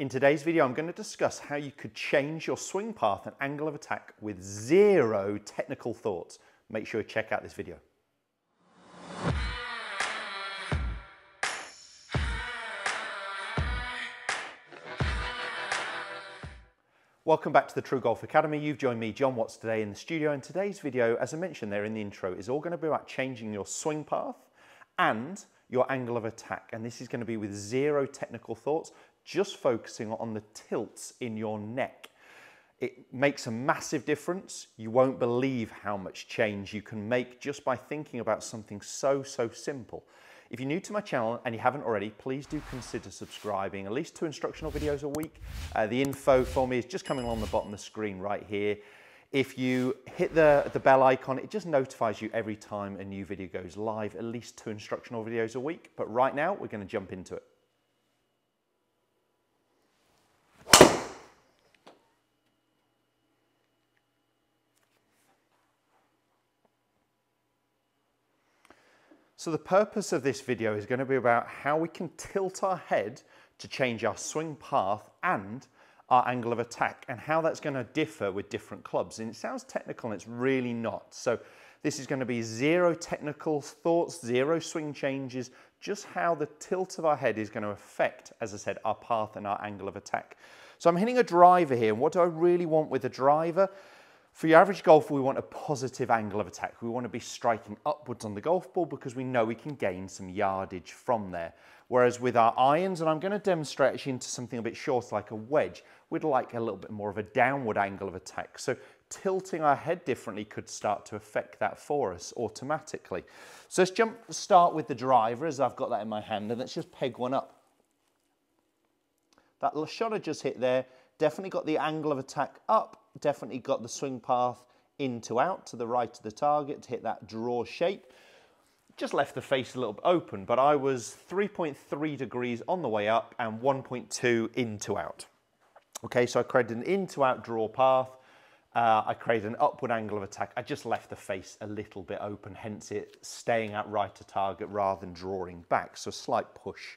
In today's video, I'm going to discuss how you could change your swing path and angle of attack with zero technical thoughts. Make sure you check out this video. Welcome back to the TruGolf Academy. You've joined me, Jon Watts, today in the studio. And today's video, as I mentioned there in the intro, is all going to be about changing your swing path and your angle of attack. And this is going to be with zero technical thoughts, just focusing on the tilts in your neck. It makes a massive difference. You won't believe how much change you can make just by thinking about something so, so simple. If you're new to my channel and you haven't already, please do consider subscribing. At least two instructional videos a week. Uh, the info for me is just coming along the bottom of the screen right here. If you hit the, the bell icon, it just notifies you every time a new video goes live, at least two instructional videos a week. But right now, we're gonna jump into it. So the purpose of this video is going to be about how we can tilt our head to change our swing path and our angle of attack and how that's going to differ with different clubs. And it sounds technical and it's really not. So this is going to be zero technical thoughts, zero swing changes, just how the tilt of our head is going to affect, as I said, our path and our angle of attack. So I'm hitting a driver here. And what do I really want with a driver? For your average golfer, we want a positive angle of attack. We want to be striking upwards on the golf ball because we know we can gain some yardage from there. Whereas with our irons, and I'm going to demonstrate actually into something a bit shorter like a wedge, we'd like a little bit more of a downward angle of attack. So tilting our head differently could start to affect that for us automatically. So let's jump, start with the driver as I've got that in my hand and let's just peg one up. That shot I just hit there Definitely got the angle of attack up, definitely got the swing path in to out to the right of the target to hit that draw shape. Just left the face a little bit open, but I was 3.3 degrees on the way up and 1.2 in to out. Okay, so I created an in to out draw path. Uh, I created an upward angle of attack. I just left the face a little bit open, hence it staying at right to target rather than drawing back. So slight push.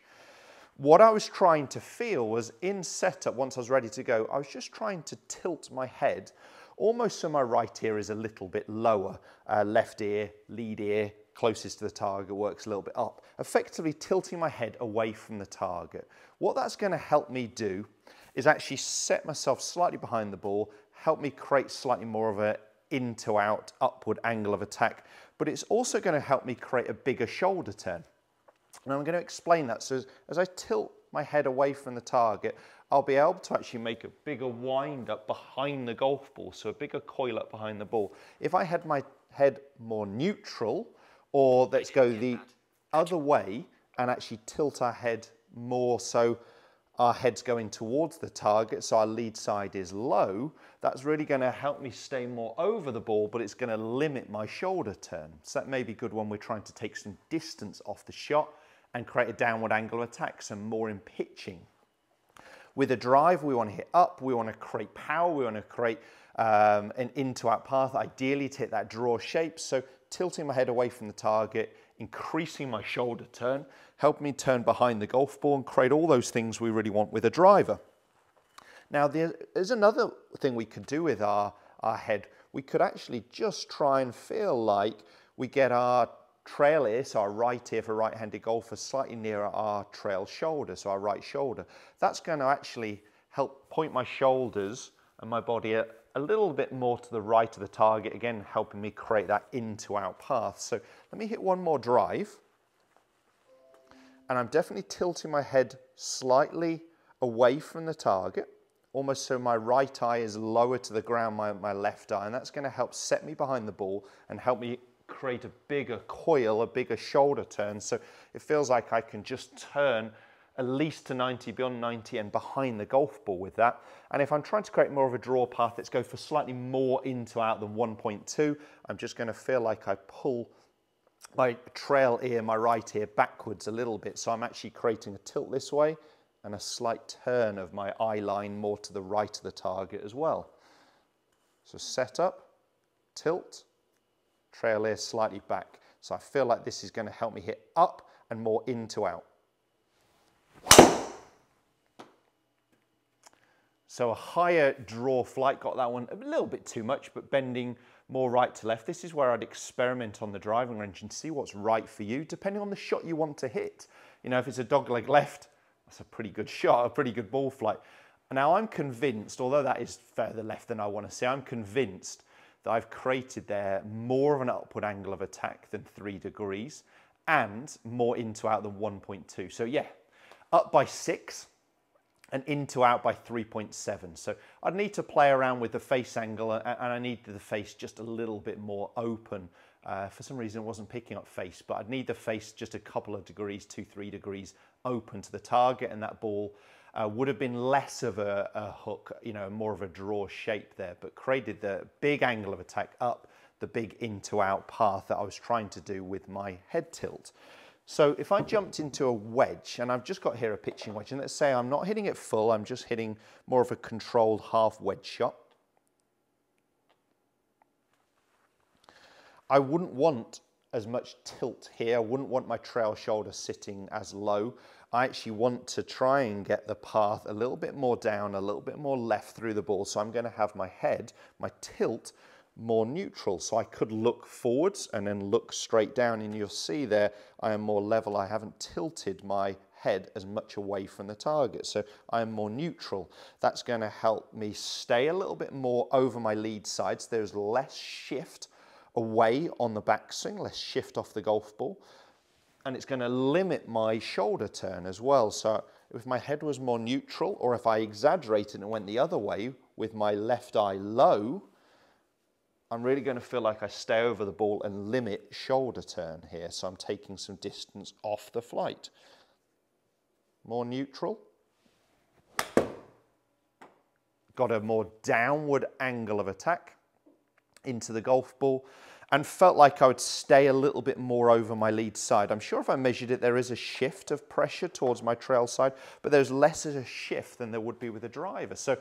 What I was trying to feel was in setup, once I was ready to go, I was just trying to tilt my head almost so my right ear is a little bit lower. Uh, left ear, lead ear, closest to the target works a little bit up. Effectively tilting my head away from the target. What that's going to help me do is actually set myself slightly behind the ball, help me create slightly more of a into out upward angle of attack, but it's also going to help me create a bigger shoulder turn. And I'm going to explain that. So as, as I tilt my head away from the target, I'll be able to actually make a bigger wind up behind the golf ball, so a bigger coil up behind the ball. If I had my head more neutral, or let's go the other way and actually tilt our head more so our head's going towards the target, so our lead side is low, that's really going to help me stay more over the ball, but it's going to limit my shoulder turn. So that may be good when we're trying to take some distance off the shot and create a downward angle of attack, some more in pitching. With a drive, we want to hit up, we want to create power, we want to create um, an into out path, ideally to hit that draw shape. So tilting my head away from the target, increasing my shoulder turn, help me turn behind the golf ball and create all those things we really want with a driver. Now, there's another thing we could do with our, our head. We could actually just try and feel like we get our trail ear, so our right ear for right-handed golfers, slightly nearer our trail shoulder, so our right shoulder. That's going to actually help point my shoulders and my body a, a little bit more to the right of the target, again, helping me create that into out path. So let me hit one more drive. And I'm definitely tilting my head slightly away from the target, almost so my right eye is lower to the ground, my, my left eye, and that's gonna help set me behind the ball and help me create a bigger coil, a bigger shoulder turn. So it feels like I can just turn at least to 90, beyond 90 and behind the golf ball with that. And if I'm trying to create more of a draw path, let's go for slightly more into out than 1.2. I'm just gonna feel like I pull my trail ear, my right ear backwards a little bit. So I'm actually creating a tilt this way and a slight turn of my eye line more to the right of the target as well. So set up, tilt, trail ear slightly back. So I feel like this is going to help me hit up and more into out. So a higher draw flight, got that one a little bit too much, but bending more right to left. This is where I'd experiment on the driving range and see what's right for you, depending on the shot you want to hit. You know, if it's a dog leg left, that's a pretty good shot, a pretty good ball flight. Now I'm convinced, although that is further left than I want to see, I'm convinced that I've created there more of an upward angle of attack than three degrees and more into out than 1.2. So yeah, up by six and into out by 3.7. So I'd need to play around with the face angle and I need the face just a little bit more open. Uh, for some reason it wasn't picking up face, but I'd need the face just a couple of degrees, two, three degrees open to the target and that ball uh, would have been less of a, a, hook, you know, more of a draw shape there, but created the big angle of attack up the big into out path that I was trying to do with my head tilt. So if I jumped into a wedge, and I've just got here a pitching wedge, and let's say I'm not hitting it full, I'm just hitting more of a controlled half wedge shot. I wouldn't want as much tilt here. I wouldn't want my trail shoulder sitting as low. I actually want to try and get the path a little bit more down, a little bit more left through the ball. So I'm going to have my head, my tilt, more neutral. So I could look forwards and then look straight down and you'll see there I am more level. I haven't tilted my head as much away from the target. So I am more neutral. That's going to help me stay a little bit more over my lead sides. There's less shift away on the backswing, less shift off the golf ball. And it's going to limit my shoulder turn as well. So if my head was more neutral or if I exaggerated and went the other way with my left eye low, I'm really going to feel like I stay over the ball and limit shoulder turn here. So I'm taking some distance off the flight. More neutral. Got a more downward angle of attack into the golf ball and felt like I would stay a little bit more over my lead side. I'm sure if I measured it, there is a shift of pressure towards my trail side, but there's less of a shift than there would be with a driver. So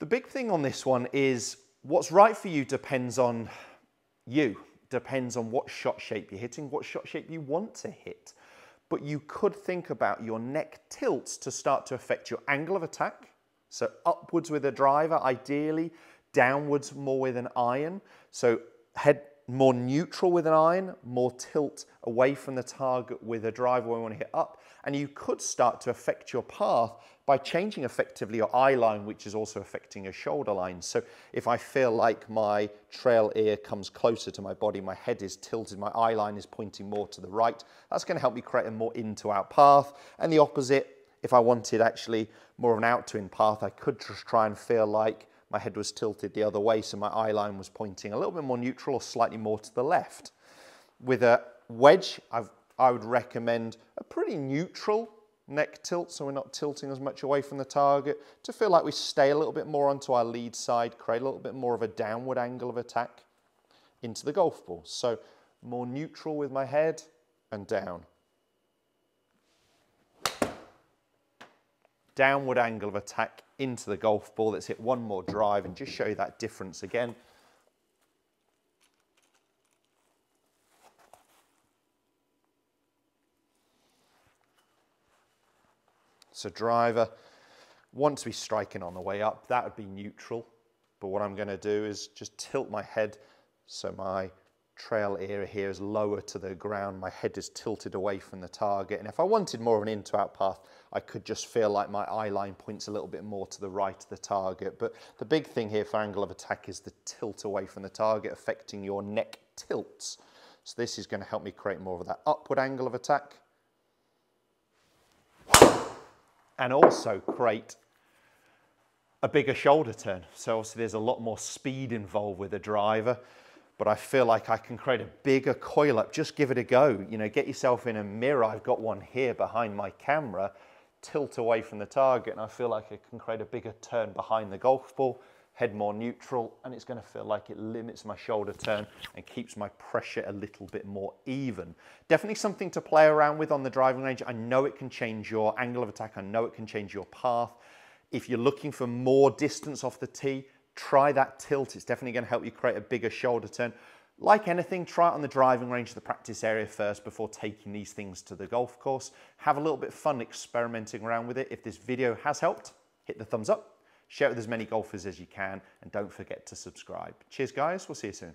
the big thing on this one is What's right for you depends on you, depends on what shot shape you're hitting, what shot shape you want to hit. But you could think about your neck tilts to start to affect your angle of attack. So upwards with a driver, ideally, downwards more with an iron. So head more neutral with an iron, more tilt away from the target with a driver when we want to hit up. And you could start to affect your path by changing effectively your eye line, which is also affecting your shoulder line. So if I feel like my trail ear comes closer to my body, my head is tilted, my eye line is pointing more to the right, that's going to help me create a more into out path. And the opposite, if I wanted actually more of an out to in path, I could just try and feel like my head was tilted the other way, so my eye line was pointing a little bit more neutral or slightly more to the left. With a wedge, I've, I would recommend a pretty neutral neck tilt, so we're not tilting as much away from the target, to feel like we stay a little bit more onto our lead side, create a little bit more of a downward angle of attack into the golf ball. So more neutral with my head and down. Downward angle of attack into the golf ball. Let's hit one more drive and just show you that difference again. So driver, to be striking on the way up, that would be neutral. But what I'm gonna do is just tilt my head so my trail area here is lower to the ground, my head is tilted away from the target. And if I wanted more of an into-out path, I could just feel like my eye line points a little bit more to the right of the target. But the big thing here for angle of attack is the tilt away from the target affecting your neck tilts. So this is gonna help me create more of that upward angle of attack. And also create a bigger shoulder turn. So obviously there's a lot more speed involved with a driver but I feel like I can create a bigger coil up. Just give it a go. You know, get yourself in a mirror. I've got one here behind my camera. Tilt away from the target, and I feel like I can create a bigger turn behind the golf ball, head more neutral, and it's going to feel like it limits my shoulder turn and keeps my pressure a little bit more even. Definitely something to play around with on the driving range. I know it can change your angle of attack. I know it can change your path. If you're looking for more distance off the tee, try that tilt. It's definitely going to help you create a bigger shoulder turn. Like anything, try it on the driving range, the practice area first before taking these things to the golf course. Have a little bit of fun experimenting around with it. If this video has helped, hit the thumbs up. Share it with as many golfers as you can, and don't forget to subscribe. Cheers, guys. We'll see you soon.